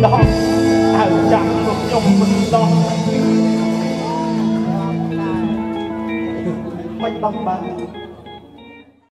lo ở chẳng một trong mình lo mày bằng bằng